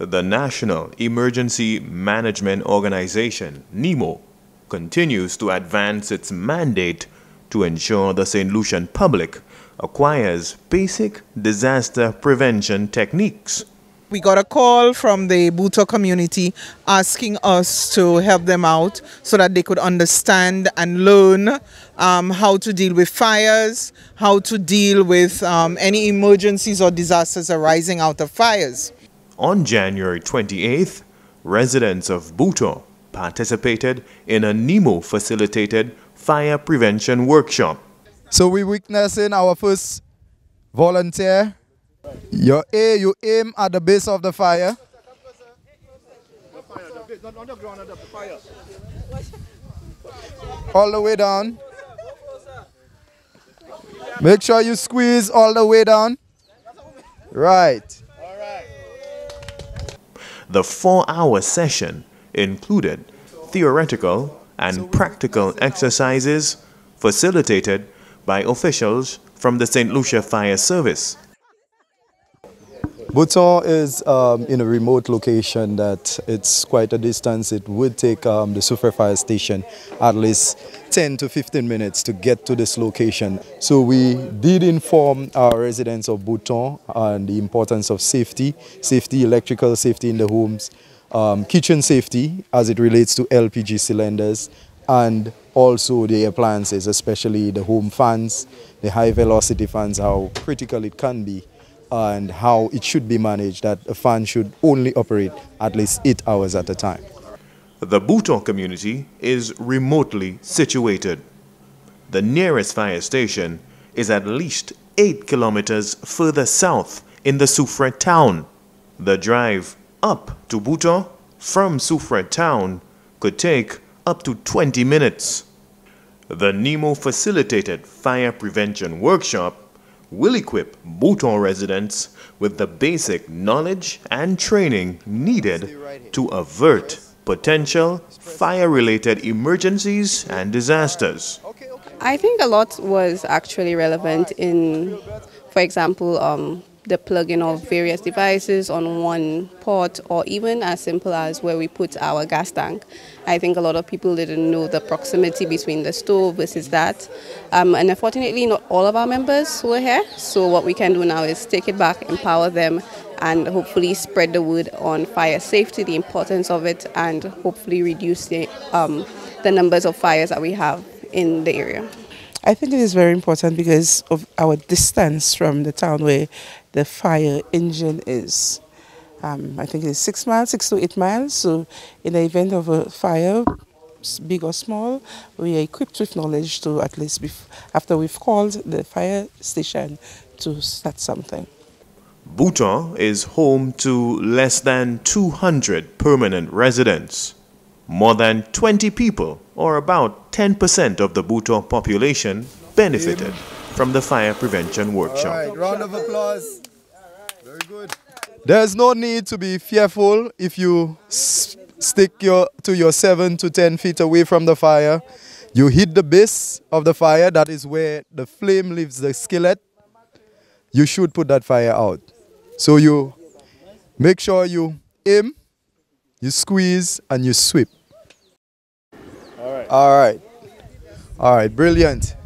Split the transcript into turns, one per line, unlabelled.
The National Emergency Management Organization, NEMO, continues to advance its mandate to ensure the St. Lucian public acquires basic disaster prevention techniques.
We got a call from the Bouton community asking us to help them out so that they could understand and learn um, how to deal with fires, how to deal with um, any emergencies or disasters arising out of fires.
On January 28th, residents of Bouton participated in a NEMO facilitated fire prevention workshop.
So we witnessing our first volunteer. Your A, you aim at the base of the fire. All the way down. Make sure you squeeze all the way down. Right.
The four hour session included theoretical and practical exercises facilitated by officials from the St. Lucia Fire Service.
Bouton is um, in a remote location that it's quite a distance. It would take um, the Soufriere Fire Station at least 10 to 15 minutes to get to this location. So we did inform our residents of Bouton on the importance of safety, safety, electrical safety in the homes, um, kitchen safety as it relates to LPG cylinders, and also the appliances, especially the home fans, the high velocity fans, how critical it can be and how it should be managed, that a fan should only operate at least eight hours at a time.
The Bouton community is remotely situated. The nearest fire station is at least 8 kilometers further south in the Soufriere town. The drive up to Bouton from Soufriere town could take up to 20 minutes. The NEMO facilitated fire prevention workshop will equip Bouton residents with the basic knowledge and training needed to avert potential fire-related emergencies and disasters.
I think a lot was actually relevant in, for example, um, the plugging of various devices on one port or even as simple as where we put our gas tank. I think a lot of people didn't know the proximity between the stove versus that. Um, and unfortunately, not all of our members were here. So what we can do now is take it back, empower them, and hopefully spread the word on fire safety, the importance of it, and hopefully reduce the, um, the numbers of fires that we have in the area.
I think it is very important because of our distance from the town where the fire engine is. Um, I think it's six miles, six to eight miles. So, in the event of a fire, big or small, we are equipped with knowledge to at least, after we've called the fire station, to start something.
Bouton is home to less than 200 permanent residents. More than 20 people, or about 10% of the Bouton population, benefited from the fire prevention workshop.
All right, round of applause. Very good. There's no need to be fearful if you stick your, to your 7 to 10 feet away from the fire. You hit the base of the fire, that is where the flame leaves the skillet. You should put that fire out. So you make sure you aim, you squeeze, and you sweep. All right. All right. All right, brilliant.